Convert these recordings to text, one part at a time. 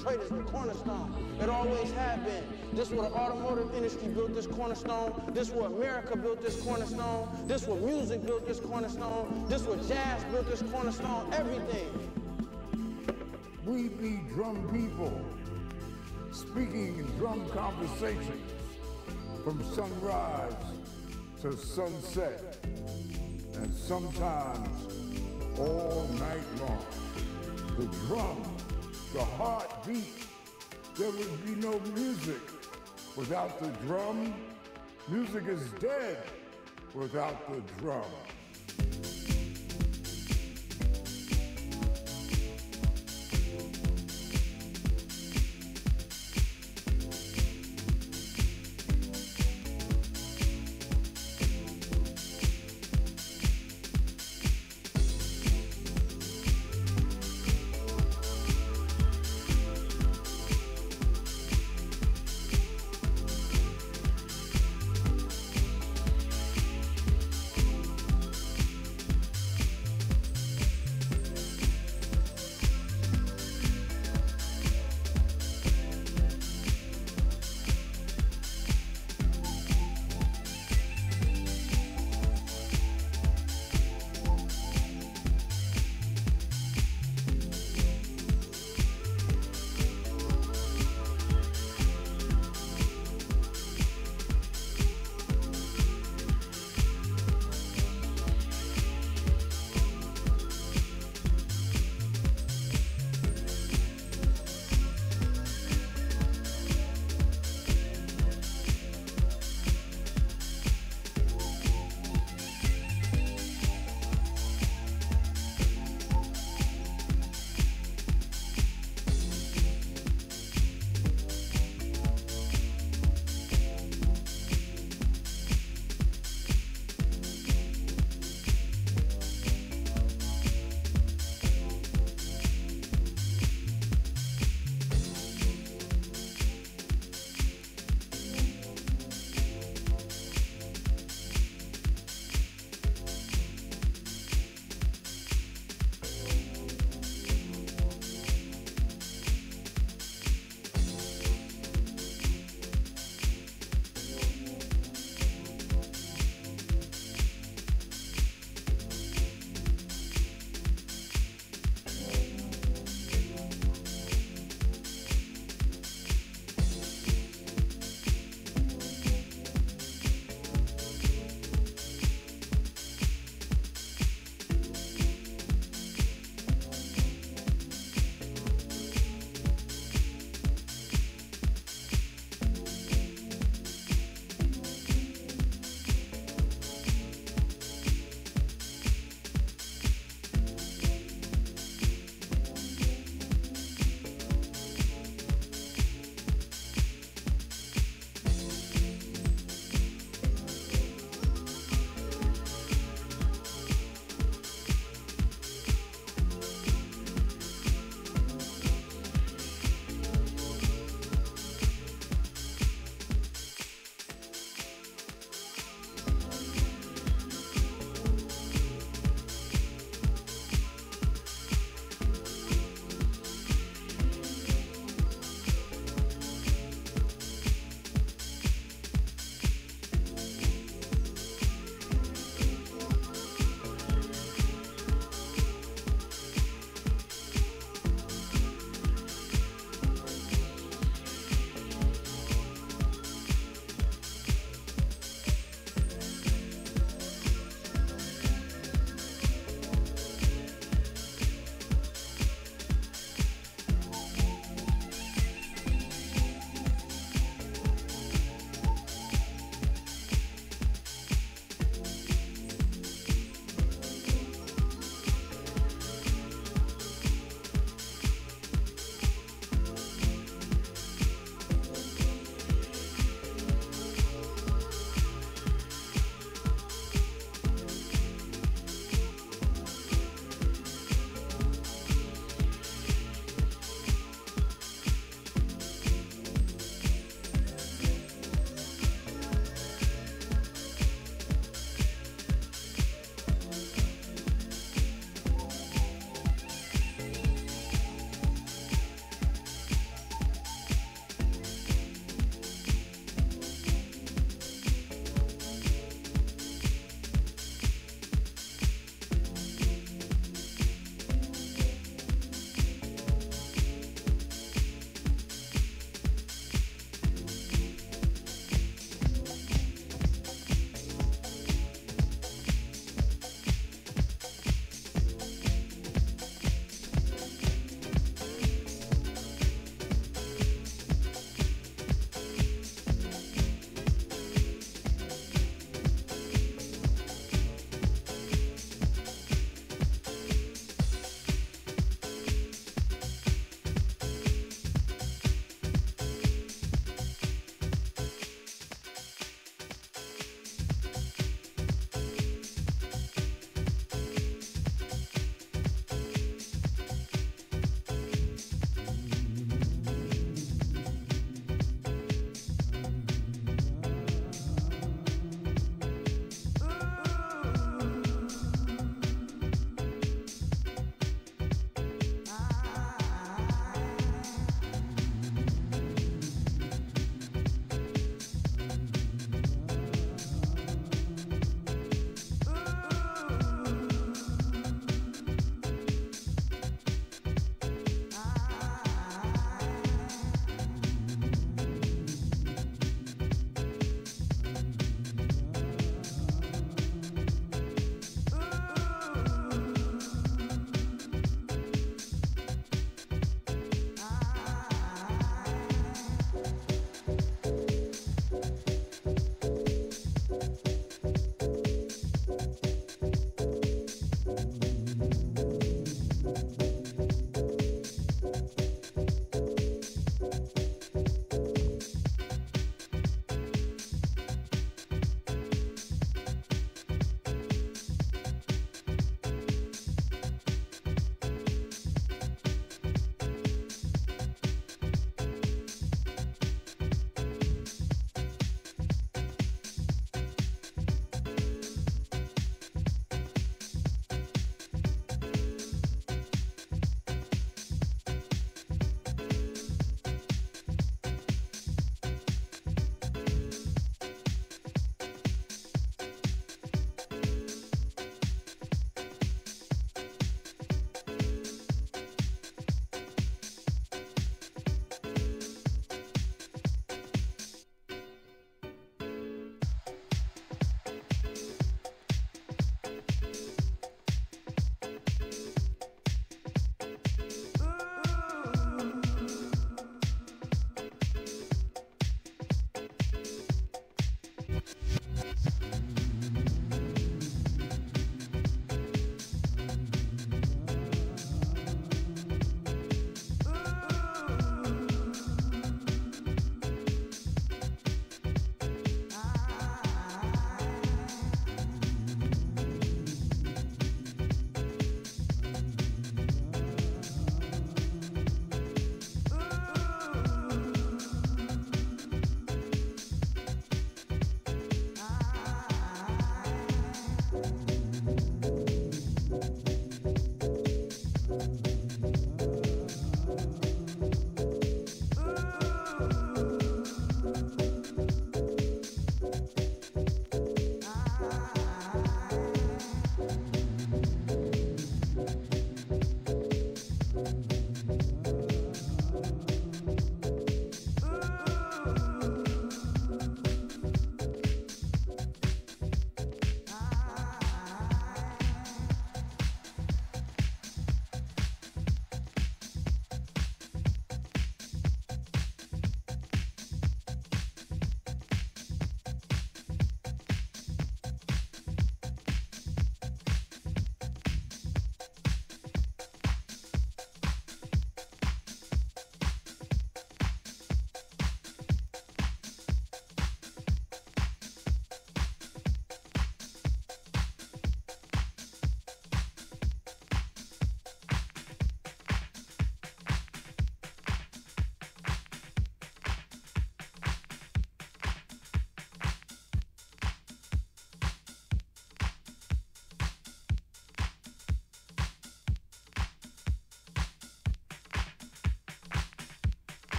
Detroit is the cornerstone. It always have been. This where the automotive industry built this cornerstone. This where America built this cornerstone. This where music built this cornerstone. This where jazz built this cornerstone. Everything. We be drum people, speaking in drum conversations from sunrise to sunset, and sometimes all night long. The drum, the heartbeat, there would be no music without the drum. Music is dead without the drum.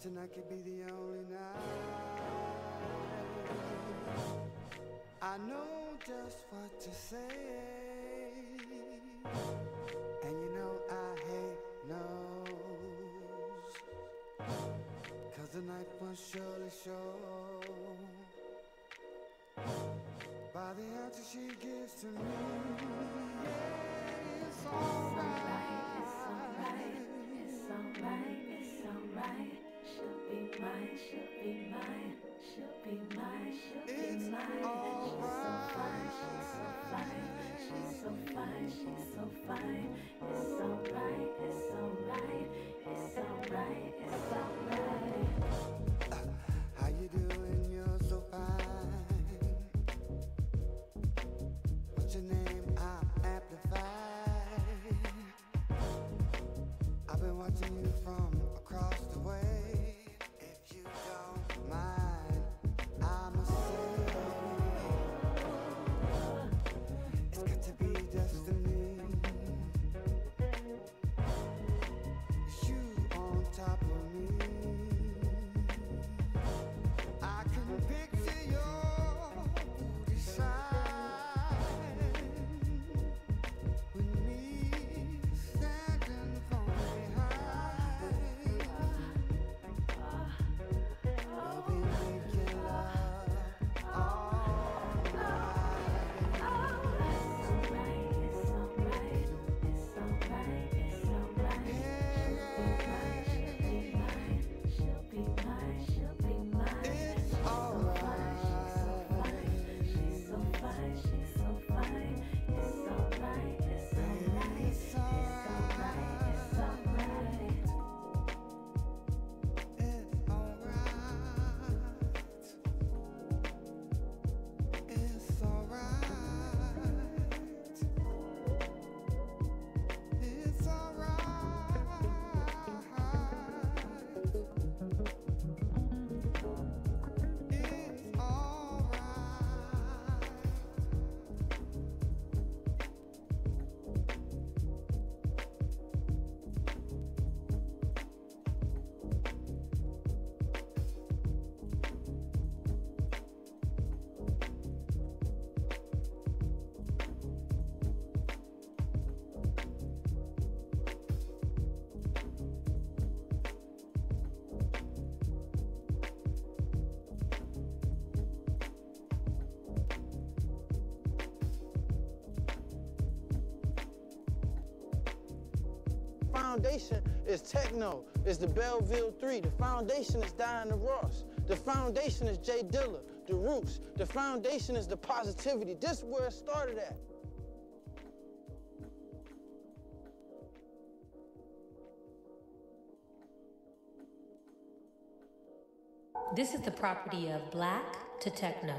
tonight could be the only night. I know just what to say, and you know I hate no's. Cause the night was surely show by the answer she gives to me. Bye. Foundation is techno, is the Belleville 3. The foundation is Diana Ross. The foundation is J Dilla, the roots. The foundation is the positivity. This is where it started at. This is the property of Black to Techno.